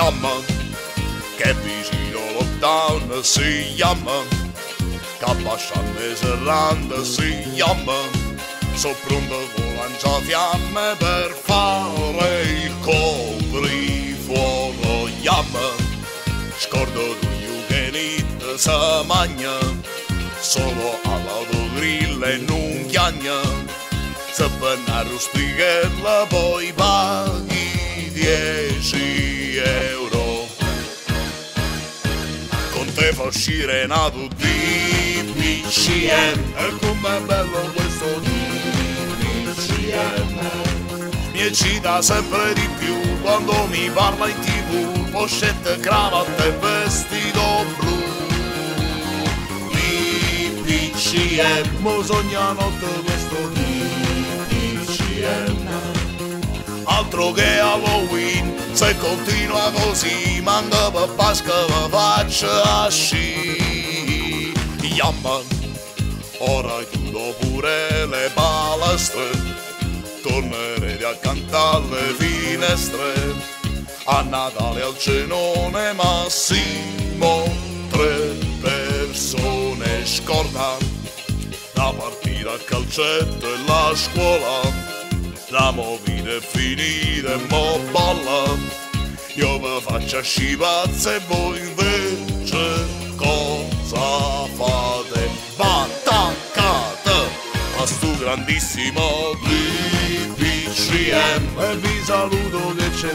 jammern, Heb is hier al op down, ze més Kapashan de si ze jammern. Zo pronto volan già fiamme per fare il coprifuoco jammern. Scordo di Ugenit sa magna, solo all'autogrill e non chiagna. Se la arrostigella va, paghi dieci Con te fa uscire nato DPCM E com'è bello questo DPCM Mi eccita sempre di più quando mi parla in tv Pochette, cravatta e vestito blu. DPCM sogna notte questo DPCM Altro che Halloween Se continua così Manda per Pasqua va faccia a sci Yamman Ora chiudo pure le palestre Tornerete a cantare le finestre A Natale al cenone massimo Tre persone scorda La partita a calcetto e la scuola la movida è finita e mo balla Io vi faccio scipazze e voi invece cosa fate? Battaccate a sto grandissimo DPCM E vi saluto che c'è